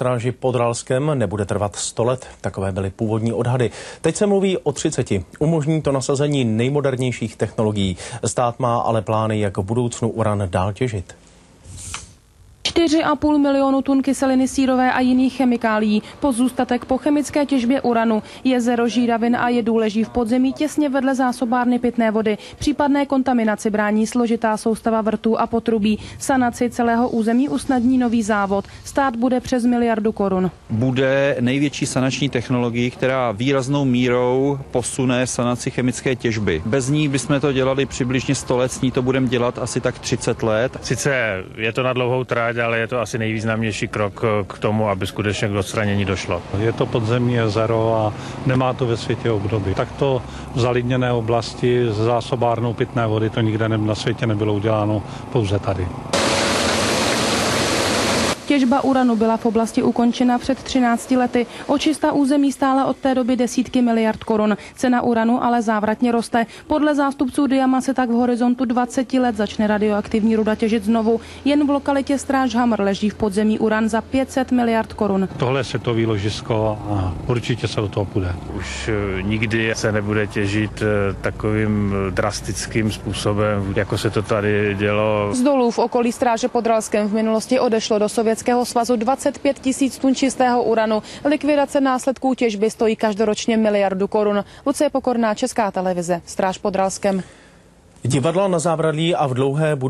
stráži pod Ralskem nebude trvat 100 let. Takové byly původní odhady. Teď se mluví o 30. Umožní to nasazení nejmodernějších technologií. Stát má ale plány, jak v budoucnu uran dál těžit. 4,5 milionu tun kyseliny sírové a jiných chemikálií. Pozůstatek po chemické těžbě uranu. Jezero Žíravin a je důleží v podzemí těsně vedle zásobárny pitné vody. Případné kontaminaci brání složitá soustava vrtů a potrubí. Sanaci celého území usnadní nový závod. Stát bude přes miliardu korun. Bude největší sanační technologií, která výraznou mírou posune sanaci chemické těžby. Bez ní bychom to dělali přibližně 100 let, s ní to budeme dělat asi tak 30 let. Sice je to na dlouhou trať, ale je to asi nejvýznamnější krok k tomu, aby skutečně k odstranění došlo. Je to podzemní jezero a nemá to ve světě obdoby. Takto v zalidněné oblasti s zásobárnou pitné vody to nikde na světě nebylo uděláno, pouze tady. Těžba uranu byla v oblasti ukončena před 13 lety. Očista území stála od té doby desítky miliard korun. Cena uranu ale závratně roste. Podle zástupců Diama se tak v horizontu 20 let začne radioaktivní ruda těžit znovu. Jen v lokalitě Stráž Hamr leží v podzemí uran za 500 miliard korun. Tohle je světový ložisko a určitě se do toho půjde. Už nikdy se nebude těžit takovým drastickým způsobem, jako se to tady dělo. Z dolů v okolí Stráže pod Ralskem v minulosti odešlo do Sovětského svazu 25 tisíc tun čistého uranu. Likvidace následků těžby stojí každoročně miliardu korun. Lucie Pokorná, Česká televize, Stráž pod Ralskem. Divadla na zábradlí a v dlouhé budou